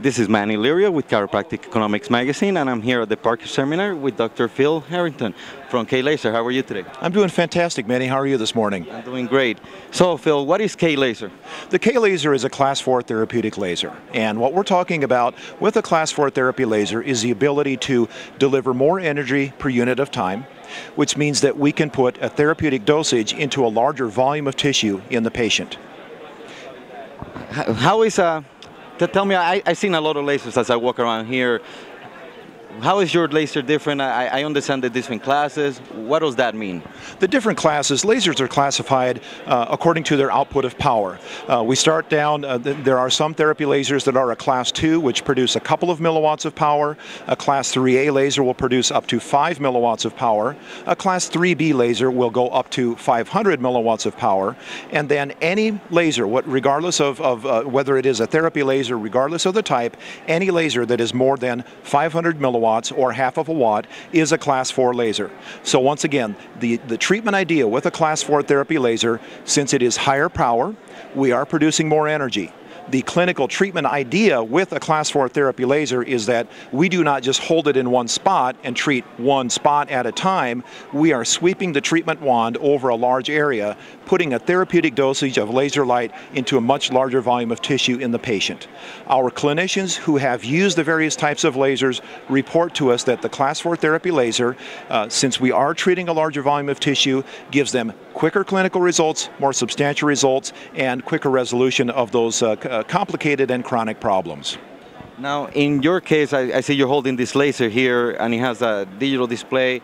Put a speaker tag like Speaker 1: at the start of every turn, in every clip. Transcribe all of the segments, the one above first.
Speaker 1: This is Manny Lirio with Chiropractic Economics Magazine, and I'm here at the Parker Seminar with Dr. Phil Harrington from K-Laser. How are you today?
Speaker 2: I'm doing fantastic, Manny. How are you this morning?
Speaker 1: I'm doing great. So, Phil, what is K-Laser?
Speaker 2: The K-Laser is a Class 4 therapeutic laser, and what we're talking about with a Class 4 therapy laser is the ability to deliver more energy per unit of time, which means that we can put a therapeutic dosage into a larger volume of tissue in the patient.
Speaker 1: How is a uh, tell me, I, I've seen a lot of lasers as I walk around here. How is your laser different? I, I, understand the different classes. What does that mean?
Speaker 2: The different classes, lasers are classified uh, according to their output of power. Uh, we start down, uh, th there are some therapy lasers that are a class 2, which produce a couple of milliwatts of power. A class 3A laser will produce up to 5 milliwatts of power. A class 3B laser will go up to 500 milliwatts of power. And then any laser, what, regardless of, of uh, whether it is a therapy laser, regardless of the type, any laser that is more than 500 milliwatts watts or half of a watt is a class 4 laser. So once again, the, the treatment idea with a class 4 therapy laser, since it is higher power, we are producing more energy the clinical treatment idea with a class 4 therapy laser is that we do not just hold it in one spot and treat one spot at a time. We are sweeping the treatment wand over a large area, putting a therapeutic dosage of laser light into a much larger volume of tissue in the patient. Our clinicians who have used the various types of lasers report to us that the class 4 therapy laser, uh, since we are treating a larger volume of tissue, gives them quicker clinical results, more substantial results, and quicker resolution of those uh, uh, complicated and chronic problems.
Speaker 1: Now, in your case, I, I, see you're holding this laser here and it has a digital display.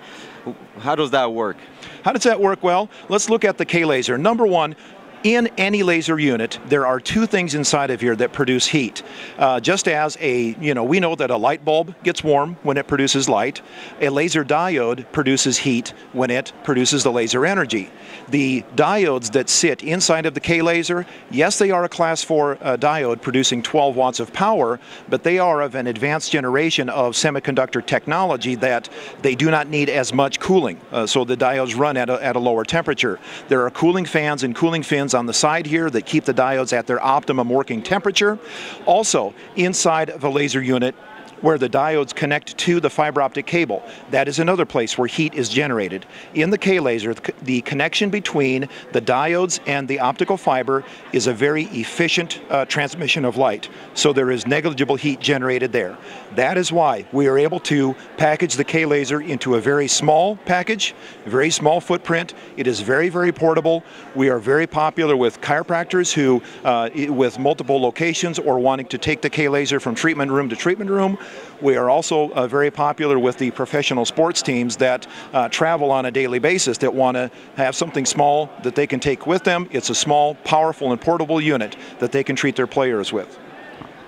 Speaker 1: How does that work?
Speaker 2: How does that work? Well, let's look at the K-Laser. Number one, in any laser unit, there are two things inside of here that produce heat. Uh, just as a, you know, we know that a light bulb gets warm when it produces light. A laser diode produces heat when it produces the laser energy. The diodes that sit inside of the K-laser, yes, they are a class 4 uh, diode producing 12 watts of power, but they are of an advanced generation of semiconductor technology that they do not need as much cooling. Uh, so the diodes run at a, at a lower temperature. There are cooling fans and cooling fins on the side here that keep the diodes at their optimum working temperature. Also, inside the laser unit, where the diodes connect to the fiber optic cable. That is another place where heat is generated. In the K-laser, the connection between the diodes and the optical fiber is a very efficient uh, transmission of light. So there is negligible heat generated there. That is why we are able to package the K-laser into a very small package, very small footprint. It is very, very portable. We are very popular with chiropractors who, uh, with multiple locations or wanting to take the K-laser from treatment room to treatment room, we are also uh, very popular with the professional sports teams that uh, travel on a daily basis that want to have something small that they can take with them. It's a small, powerful, and portable unit that they can treat their players with.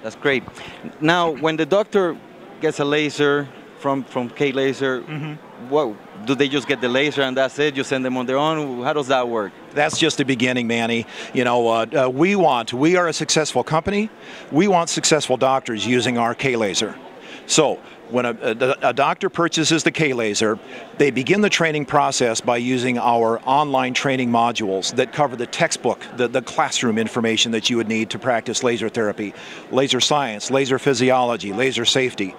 Speaker 1: That's great. Now, when the doctor gets a laser from, from K-Laser, mm -hmm. what, do they just get the laser and that's it? You send them on their own? How does that work?
Speaker 2: That's just the beginning, Manny. You know, uh, uh, we want, we are a successful company. We want successful doctors using our K-Laser. So when a, a, a, doctor purchases the K-Laser, they begin the training process by using our online training modules that cover the textbook, the, the classroom information that you would need to practice laser therapy, laser science, laser physiology, laser safety.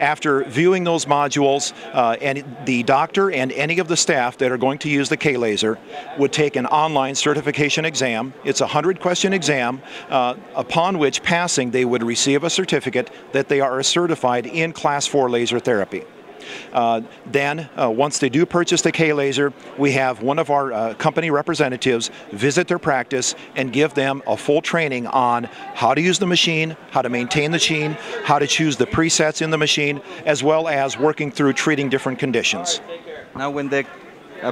Speaker 2: After viewing those modules, uh, and the doctor and any of the staff that are going to use the K-Laser would take an online certification exam. It's a 100 question exam uh, upon which passing they would receive a certificate that they are certified in class 4 for laser therapy. Uh, then, uh, once they do purchase the K-Laser, we have one of our uh, company representatives visit their practice and give them a full training on how to use the machine, how to maintain the machine, how to choose the presets in the machine, as well as working through treating different conditions.
Speaker 1: Now, when the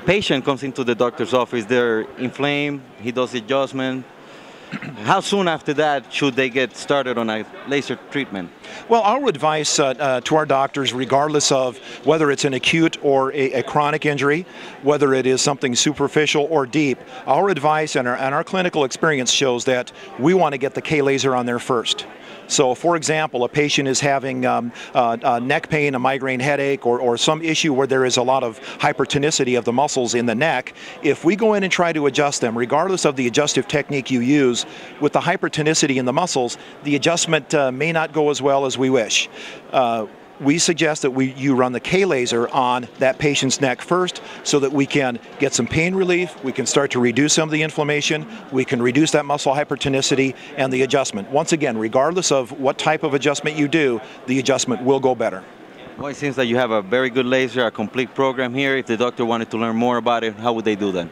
Speaker 1: patient comes into the doctor's office, they're inflamed, he does adjustment, how soon after that should they get started on a laser treatment?
Speaker 2: Well, our advice uh, uh, to our doctors, regardless of whether it's an acute or a, a, chronic injury, whether it is something superficial or deep, our advice and our, and our clinical experience shows that we want to get the K-laser on there first. So, for example, a patient is having um, uh, uh, neck pain, a migraine headache, or, or some issue where there is a lot of hypertonicity of the muscles in the neck. If we go in and try to adjust them, regardless of the adjustive technique you use, issues with the hypertonicity in the muscles, the adjustment uh, may not go as well as we wish. Uh, we suggest that we, you run the K laser on that patient's neck first so that we can get some pain relief, we can start to reduce some of the inflammation, we can reduce that muscle hypertonicity and the adjustment. Once again, regardless of what type of adjustment you do, the adjustment will go better.
Speaker 1: Well, it seems that you have a very good laser, a complete program here. If the doctor wanted to learn more about it, how would they do that?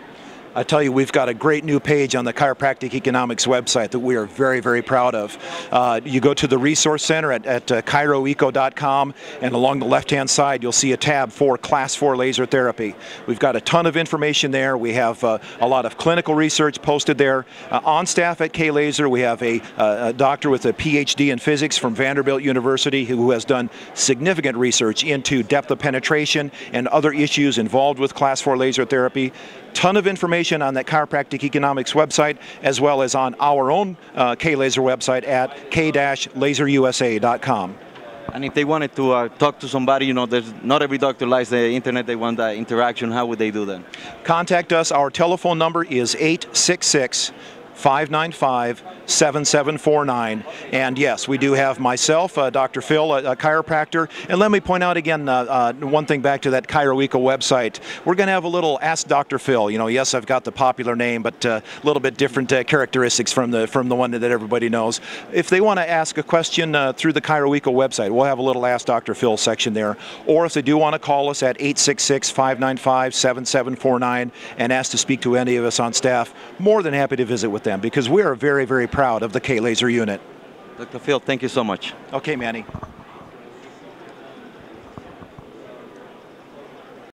Speaker 2: I tell you, we've got a great new page on the Chiropractic Economics website that we are very, very proud of. Uh, you go to the Resource Center at, at uh, chiroeco.com, and along the left-hand side, you'll see a tab for Class 4 laser therapy. We've got a ton of information there. We have uh, a lot of clinical research posted there. Uh, on staff at K Laser, we have a, uh, a doctor with a PhD in physics from Vanderbilt University who has done significant research into depth of penetration and other issues involved with Class 4 laser therapy ton of information on that chiropractic economics website as well as on our own uh, K-Laser website at k-laserusa.com.
Speaker 1: And if they wanted to uh, talk to somebody, you know, there's not every doctor likes the internet. They want that interaction. How would they do that?
Speaker 2: Contact us. Our telephone number is 866 595 7749. And yes, we do have myself, uh, Dr. Phil, a, a, chiropractor. And let me point out again uh, uh, one thing back to that ChiroEco website. We're going to have a little Ask Dr. Phil. You know, yes, I've got the popular name, but uh, a little bit different uh, characteristics from the from the one that everybody knows. If they want to ask a question uh, through the ChiroEco website, we'll have a little Ask Dr. Phil section there. Or if they do want to call us at 866 595 7749 and ask to speak to any of us on staff, more than happy to visit with them because we are very, very proud of the K-Laser unit.
Speaker 1: Dr. Phil, thank you so much.
Speaker 2: Okay, Manny.